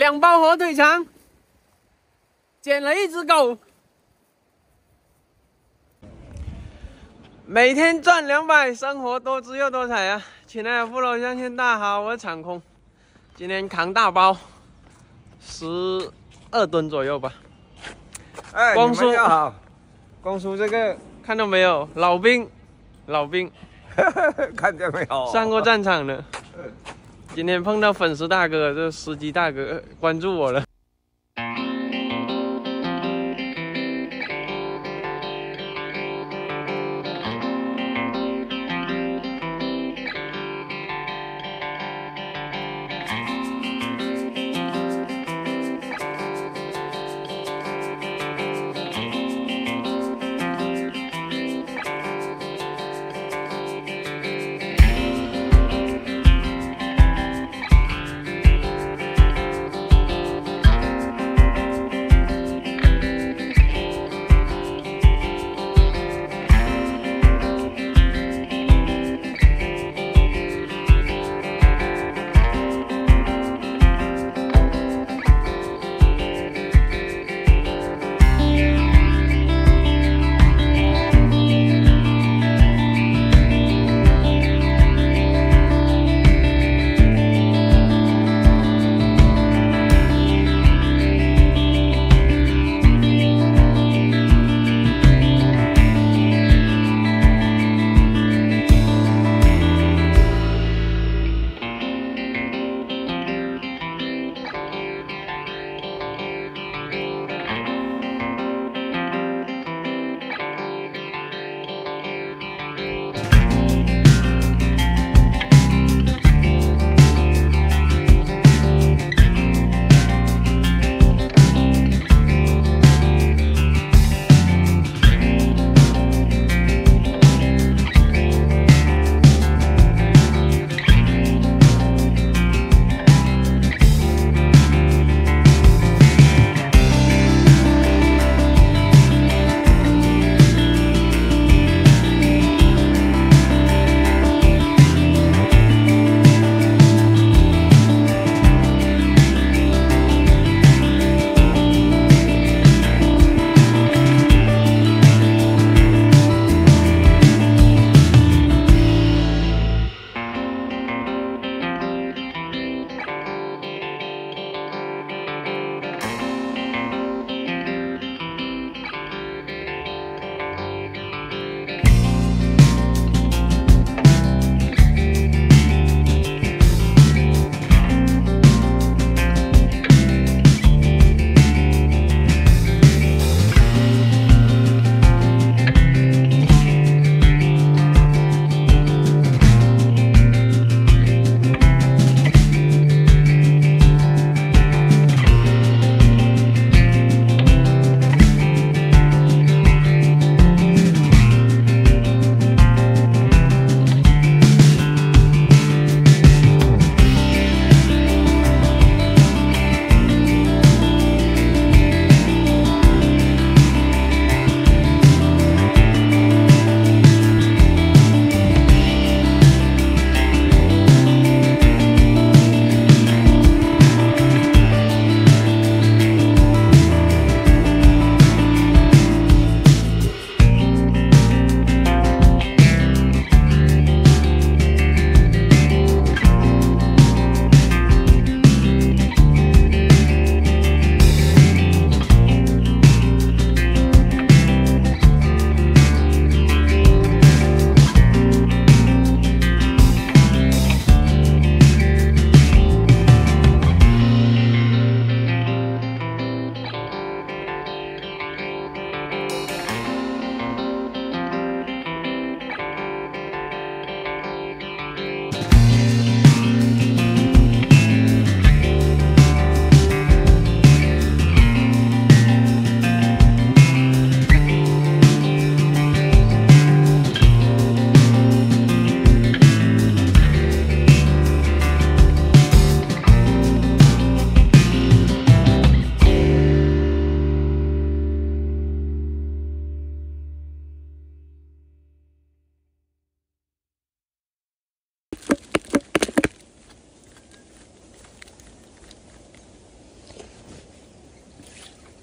两包火腿肠，捡了一只狗。每天赚两百，生活多姿又多彩啊！亲爱的父老乡亲，大家好，我是场空，今天扛大包，十二吨左右吧。哎，光叔好，光叔这个看到没有？老兵，老兵，看见没有？上过战场的。今天碰到粉丝大哥，这司机大哥关注我了。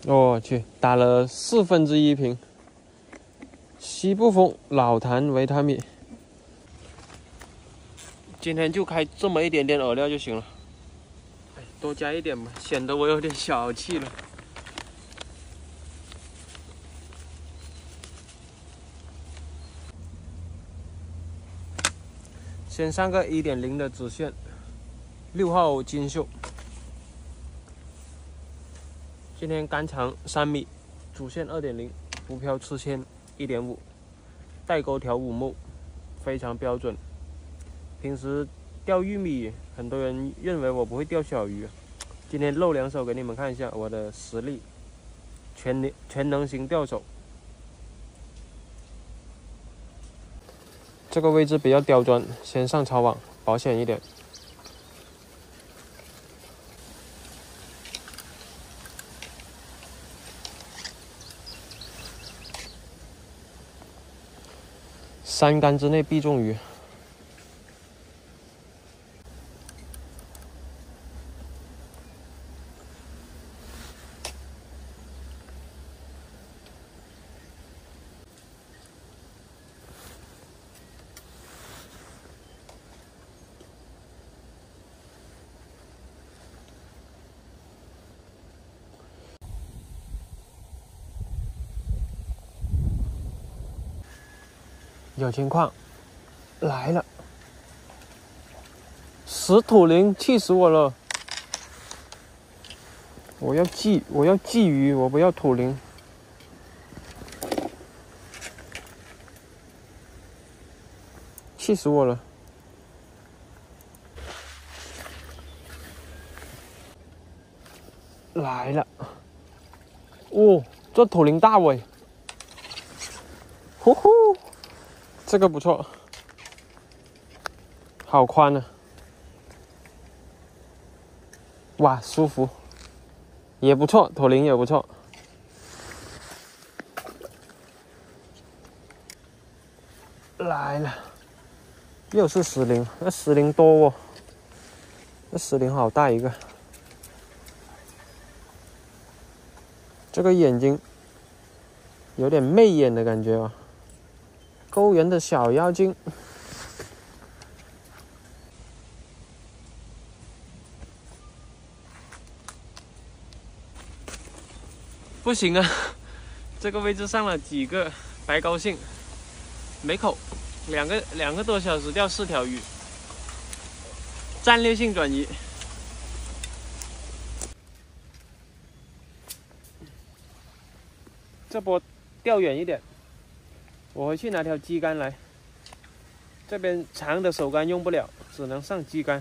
我去，打了四分之一瓶西部风老坛维他命。今天就开这么一点点饵料就行了，多加一点吧，显得我有点小气了。先上个一点零的子线，六号金秀。今天干长三米，主线二点零，浮漂刺铅一点五，带钩条五目，非常标准。平时钓玉米，很多人认为我不会钓小鱼，今天露两手给你们看一下我的实力，全能全能型钓手。这个位置比较刁钻，先上抄网，保险一点。三竿之内必中鱼。有情况，来了！石土灵，气死我了！我要鲫，我要鲫鱼，我不要土灵。气死我了！来了！哦，这土灵大尾！呼呼！这个不错，好宽呢，哇，舒服，也不错，土灵也不错，来了，又是石灵，那石灵多哦，那石灵好大一个，这个眼睛有点媚眼的感觉啊。勾人的小妖精，不行啊！这个位置上了几个白高兴，没口，两个两个多小时钓四条鱼，战略性转移，这波钓远一点。我回去拿条矶竿来，这边长的手竿用不了，只能上矶竿。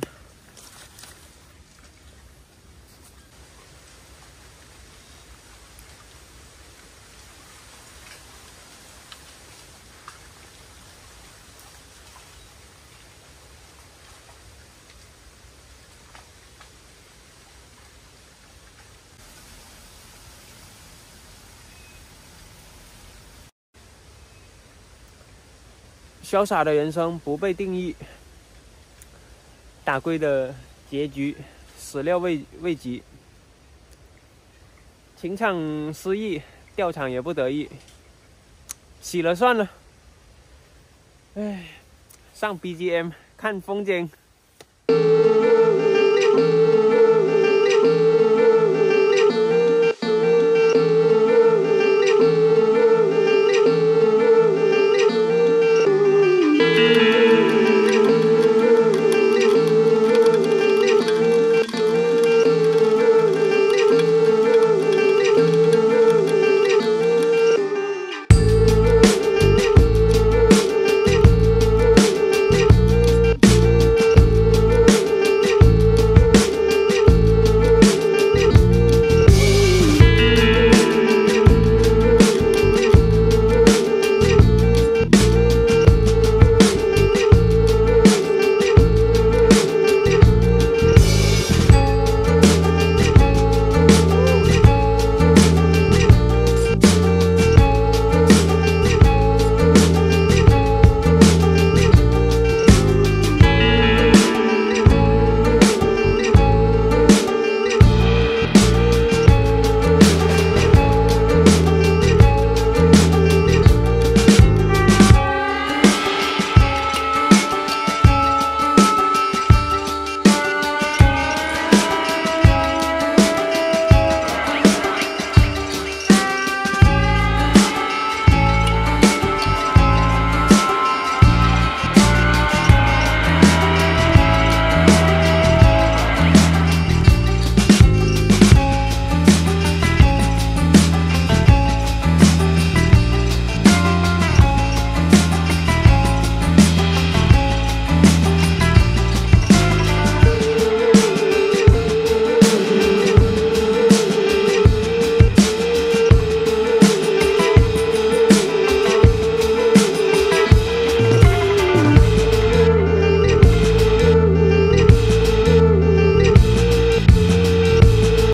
潇洒的人生不被定义，打龟的结局始料未未及，情场失意，钓场也不得意，洗了算了。哎，上 BGM 看风景。